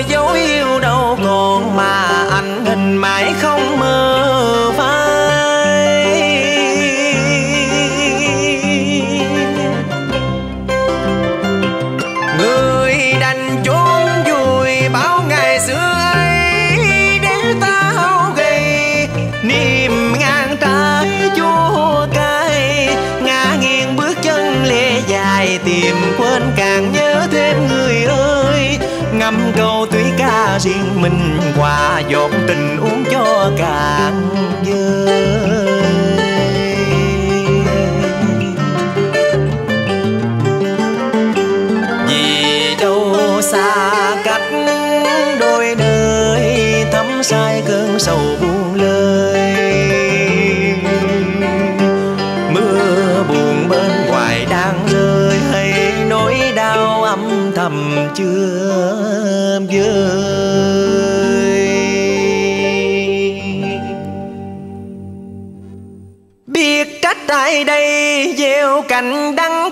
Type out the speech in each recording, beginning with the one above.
giờ dấu yêu đâu còn mà anh hình mãi không mơ phai. Người đành chốn vui bao ngày xưa ấy để ta hao gầy. Niềm ngang trái chua cay, ngã nghiêng bước chân lê dài, tìm quên càng nhớ thêm người ơi ngâm câu thủy ca riêng mình qua giọt tình uống cho càng dơ vì đâu xa cách đôi nơi thấm sai cơn sầu buồn thầm chưa vơi. Biết cách ai đây gieo cành đắng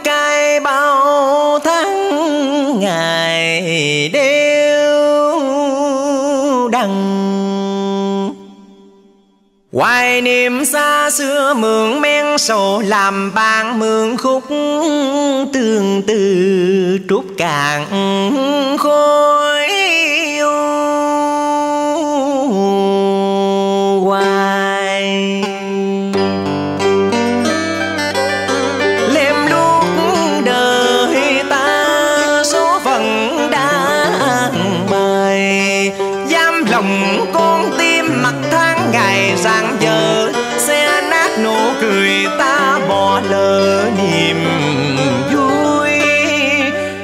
Hoài niệm xa xưa mượn men, sầu làm bạn mượn khúc tương tư trút cạn khôi. Niềm vui.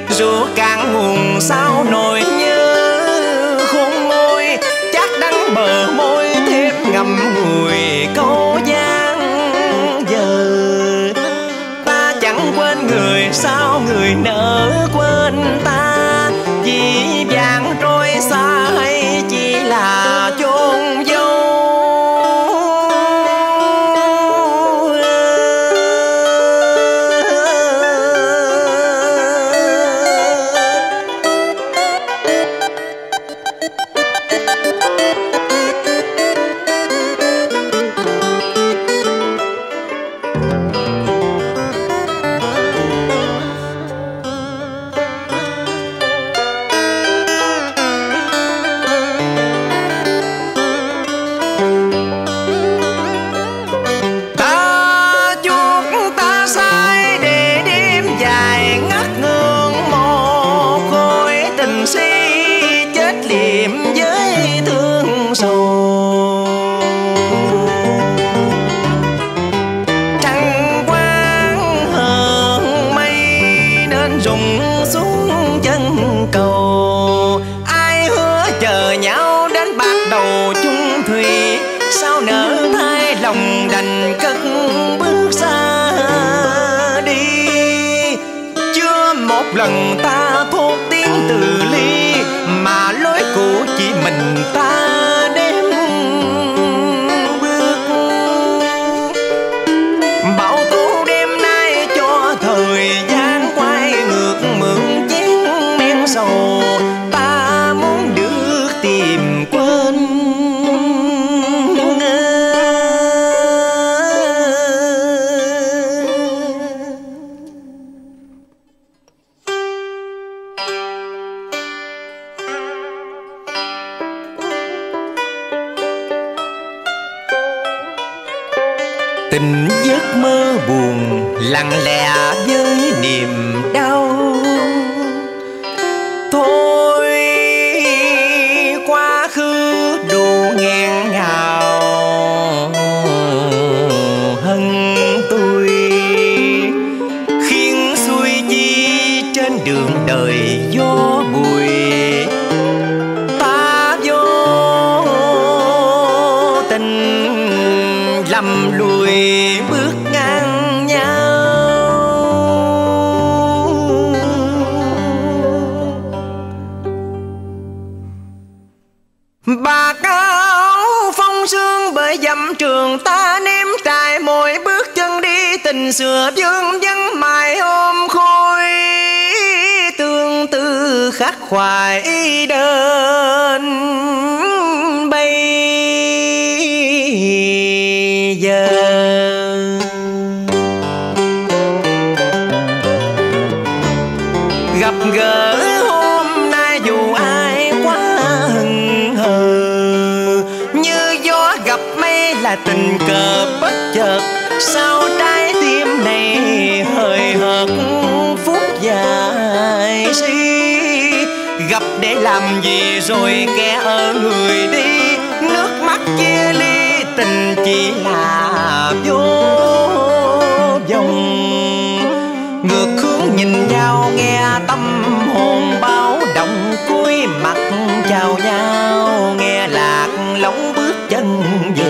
Dù càng nguồn sao nỗi nhớ khôn môi, chắc đắng bờ môi thêm ngậm ngùi câu gian giờ ta chẳng quên người sao người nỡ 等待 tình giấc mơ buồn lặng lẽ với niềm đau. Lầm lùi bước ngang nhau. Bà cao phong sương bởi dặm trường ta nếm trải mỗi bước chân đi, tình xưa vương vấn mài ôm khôi, tương tư khắc khoải đời là tình cờ bất chợt. Sao trái tim này hơi hợt, phút dài si gặp để làm gì rồi kẻ ở người đi. Nước mắt chia ly, tình chỉ là vô vọng ngược hướng nhìn nhau, nghe tâm hồn bao động. Cuối mặt chào nhau, nghe lạc lóng bước chân về